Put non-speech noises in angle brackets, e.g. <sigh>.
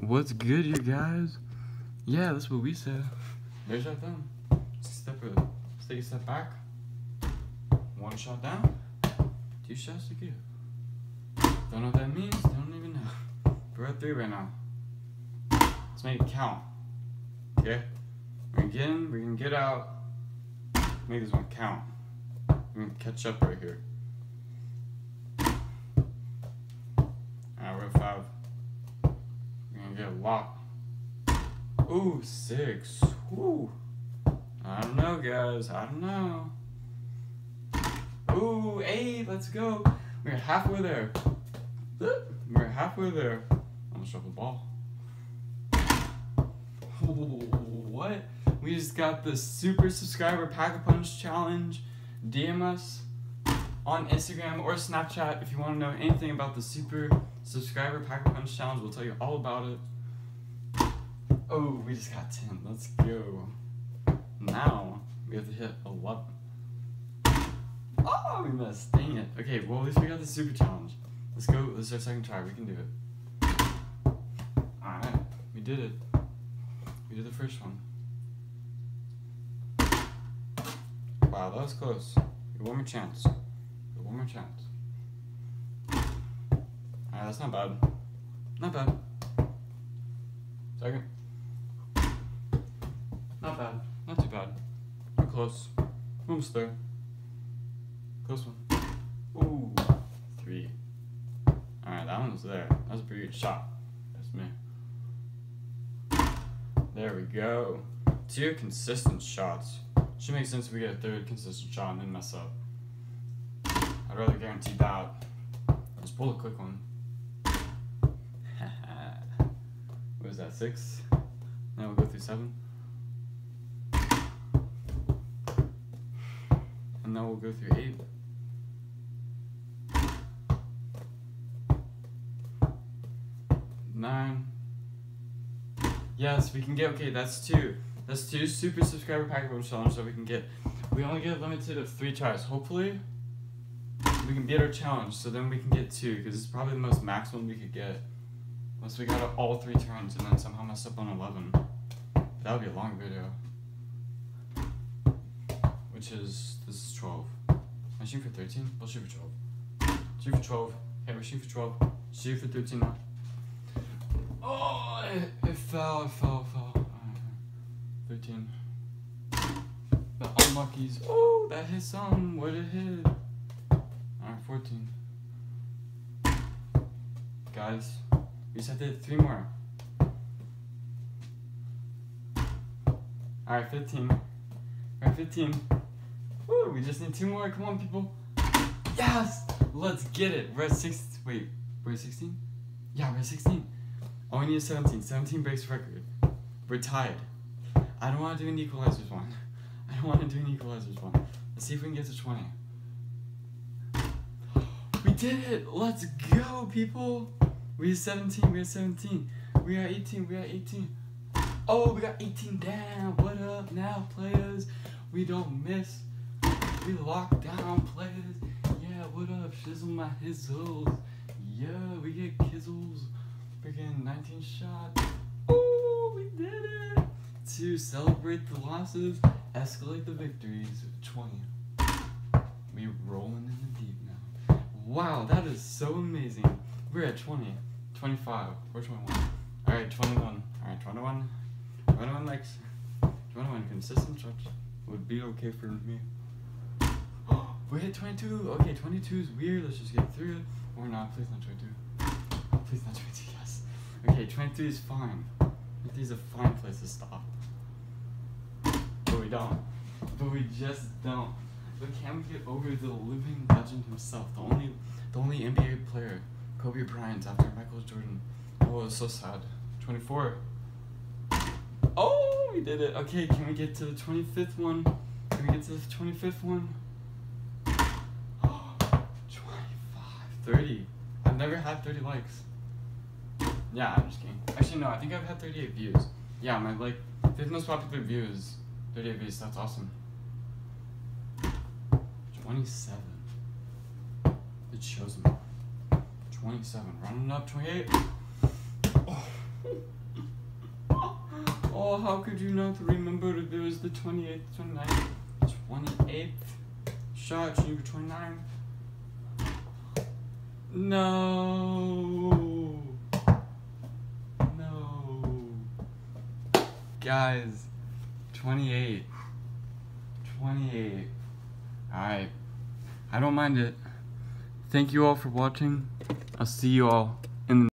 What's good, you guys? Yeah, that's what we said. There's our thumb. Step a, take a step back. One shot down. Two shots to give. Don't know what that means. Don't even know. We're at three right now. Let's make it count. Okay? We're gonna get in. We're gonna get out. Make this one count. We're gonna catch up right here. Alright, we're at five. Get a lot. Ooh, six. Ooh. I don't know, guys. I don't know. Ooh, eight. Let's go. We're halfway there. We're halfway there. I'm gonna dropped the ball. <laughs> What? We just got the super subscriber pack a punch challenge. DM us on Instagram or Snapchat if you want to know anything about the super subscriber pack punch challenge. We'll tell you all about it. Oh, we just got 10. Let's go. Now we have to hit 11. Oh, we missed. Dang it. Okay, well, at least we got the super challenge. Let's go. This is our second try. We can do it. Alright, we did it. We did the first one. Wow, that was close. One more chance. One more chance. Alright, that's not bad. Not bad. Second. Not bad. Not too bad. We're close. Almost there. Close one. Ooh. Three. Alright, that one was there. That was a pretty good shot. That's me. There we go. Two consistent shots. Should make sense if we get a third consistent shot and then mess up. I'd rather guarantee that. Just pull a quick one. <laughs> what is that, six? Now we'll go through seven. And then we'll go through eight. Nine. Yes, we can get, okay, that's two. That's two super subscriber pack challenge that we can get. We only get limited of three tries. Hopefully, we can beat our challenge, so then we can get two, because it's probably the most maximum we could get. Unless we got all three turns and then somehow mess up on 11. That would be a long video. Which is, this is 12. I shoot for 13? We'll shoot for 12. Shoot for 12. Hey, we're shooting for 12. Shoot for 13 now. Oh, it, it fell, it fell, it fell. Alright, 13. The unluckies. Oh, that hit some. What it hit? Alright, 14. Guys, we just hit three more. Alright, 15. Alright, 15. Woo, we just need two more. Come on, people. Yes! Let's get it. We're at 6. Wait, we're at 16? Yeah, we're at 16. All we need is 17. 17 breaks record. We're tied. I don't want to do an equalizers one. <laughs> I don't want to do an equalizers one. Let's see if we can get to 20. Did it! Let's go, people! We are 17. We are 17. We are 18. We are 18. Oh, we got 18 down. What up now, players? We don't miss. We lock down, players. Yeah, what up? Shizzle my hizzles. Yeah, we get kizzles. Freaking 19 shots. Oh, we did it! To celebrate the losses, escalate the victories. 20. We rolling Wow, that is so amazing. We're at 20, 25, or 21. Alright, 21. Alright, 21. 21 likes. 21 consistent shots would be okay for me. <gasps> we hit 22. Okay, 22 is weird. Let's just get through it. Or not. Please not 22. Please not 22. Yes. Okay, 23 is fine. 23 is a fine place to stop. But we don't. But we just don't. But can we get over the living legend himself? The only, the only NBA player, Kobe Bryant, after Michael Jordan. Oh, it's so sad. 24. Oh, we did it. Okay, can we get to the 25th one? Can we get to the 25th one? <gasps> 25, 30. I've never had 30 likes. Yeah, I'm just kidding. Actually, no, I think I've had 38 views. Yeah, my like fifth most popular views, 38 views. That's awesome. 27. It shows me. 27. Running up 28. Oh. Oh, how could you not remember there was the 28th, 29th, 28th shot, Geneva 29? No. No. Guys, 28. 28. Alright. I don't mind it. Thank you all for watching. I'll see you all in the